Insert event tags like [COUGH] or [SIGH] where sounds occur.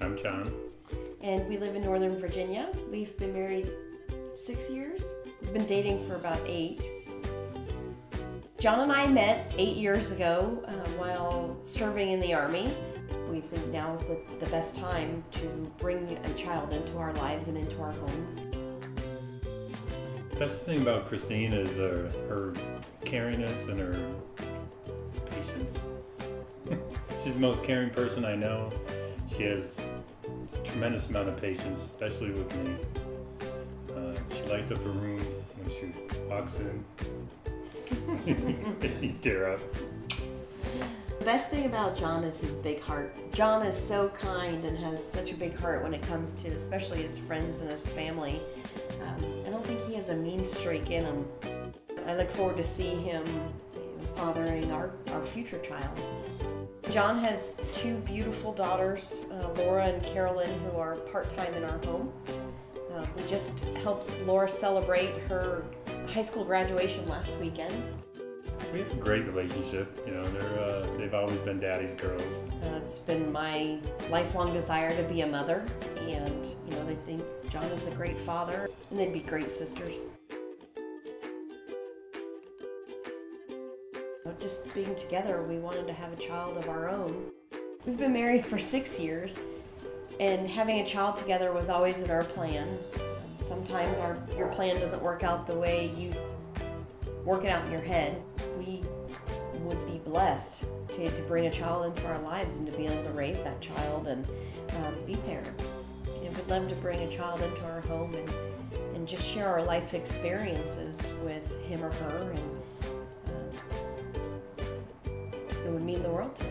I'm John. And we live in Northern Virginia. We've been married six years. We've been dating for about eight. John and I met eight years ago uh, while serving in the Army. We think now is the, the best time to bring a child into our lives and into our home. Best thing about Christine is uh, her caringness and her patience. [LAUGHS] She's the most caring person I know. She has tremendous amount of patience, especially with me. Uh, she lights up a room when she walks in. [LAUGHS] you tear up. The best thing about John is his big heart. John is so kind and has such a big heart when it comes to especially his friends and his family. Um, I don't think he has a mean streak in him. I look forward to see him fathering our, our future child. John has two beautiful daughters, uh, Laura and Carolyn, who are part-time in our home. Uh, we just helped Laura celebrate her high school graduation last weekend. We have a great relationship. You know, they're uh, they've always been daddy's girls. Uh, it's been my lifelong desire to be a mother, and you know they think John is a great father, and they'd be great sisters. Just being together, we wanted to have a child of our own. We've been married for six years, and having a child together was always in our plan. Sometimes our your plan doesn't work out the way you work it out in your head. We would be blessed to, to bring a child into our lives and to be able to raise that child and um, be parents. And we'd love to bring a child into our home and, and just share our life experiences with him or her and it would mean the world to us.